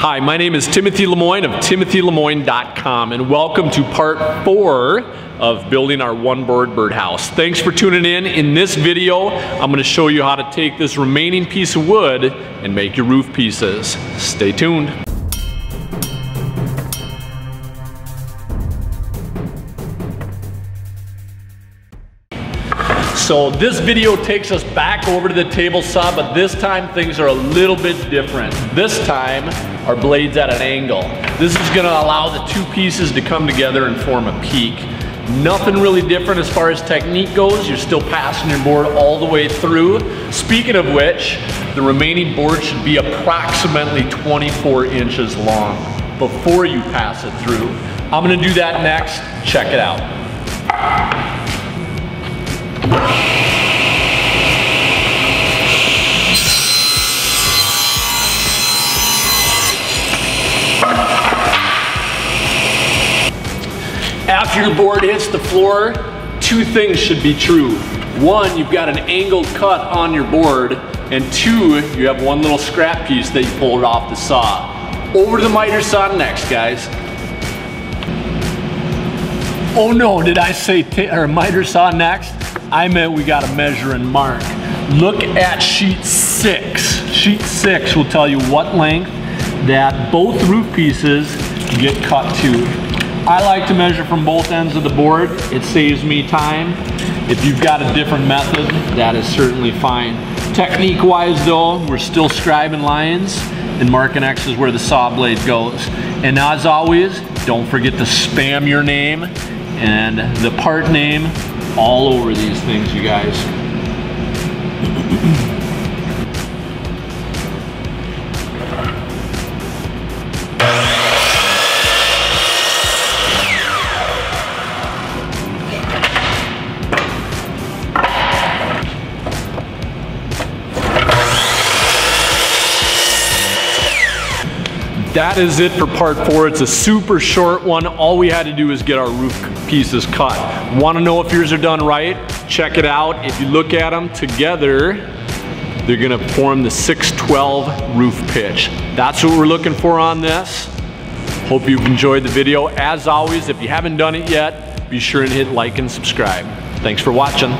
Hi, my name is Timothy LeMoine of timothylemoine.com and welcome to part four of building our one board birdhouse. Thanks for tuning in. In this video, I'm gonna show you how to take this remaining piece of wood and make your roof pieces. Stay tuned. So this video takes us back over to the table saw, but this time things are a little bit different. This time, our blade's at an angle. This is gonna allow the two pieces to come together and form a peak. Nothing really different as far as technique goes. You're still passing your board all the way through. Speaking of which, the remaining board should be approximately 24 inches long before you pass it through. I'm gonna do that next. Check it out. After your board hits the floor, two things should be true. One, you've got an angled cut on your board, and two, you have one little scrap piece that you pulled off the saw. Over to the miter saw next, guys. Oh no, did I say or miter saw next? I meant we gotta measure and mark. Look at sheet six. Sheet six will tell you what length that both roof pieces get cut to. I like to measure from both ends of the board. It saves me time. If you've got a different method, that is certainly fine. Technique wise though, we're still scribing lines and marking X is where the saw blade goes. And as always, don't forget to spam your name and the part name all over these things, you guys. That is it for part four. It's a super short one. All we had to do is get our roof pieces cut. Want to know if yours are done right? Check it out. If you look at them together, they're gonna form the 612 roof pitch. That's what we're looking for on this. Hope you've enjoyed the video. As always, if you haven't done it yet, be sure and hit like and subscribe. Thanks for watching.